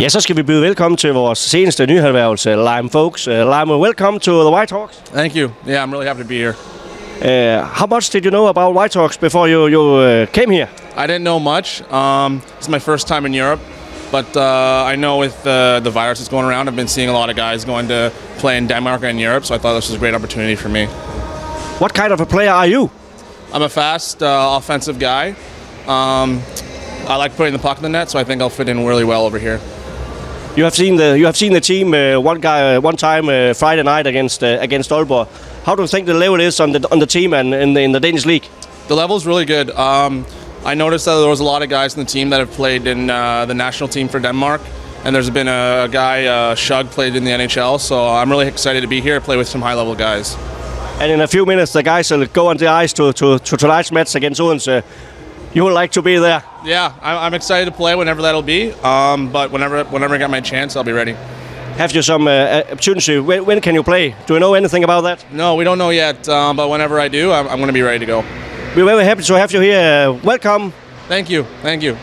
Ja, så skal vi byde velkommen til vores seneste nyhedværvelse, Liam Folkes. Uh, Liam, welcome to the White Hawks. Thank you. Yeah, I'm really happy to be here. Uh, how much did you know about White Hawks before you, you uh, came here? I didn't know much. Um, it's my first time in Europe, but uh, I know with uh, the virus that's going around, I've been seeing a lot of guys going to play in Denmark and Europe, so I thought this was a great opportunity for me. What kind of a player are you? I'm a fast uh, offensive guy. Um, I like putting the puck in the net, so I think I'll fit in really well over here. You have seen the you have seen the team uh, one guy uh, one time uh, Friday night against uh, against Aalborg. How do you think the level is on the on the team and in the, in the Danish league? The level is really good. Um, I noticed that there was a lot of guys in the team that have played in uh, the national team for Denmark, and there's been a, guy, uh, Shug, played in the NHL. So I'm really excited to be here, play with some high-level guys. And in a few minutes, the guys will go on the ice to to, to tonight's match against Odense. You would like to be there. Yeah, I- I'm excited to play whenever that'll be. Um, but whenever whenever I get my chance, I'll be ready. Have you some uh, opportunity? When, when can you play? Do you know anything about that? No, we don't know yet. Um, but whenever I do, I'm, I'm going to be ready to go. We're very happy to have you here. Uh, welcome. Thank you. Thank you.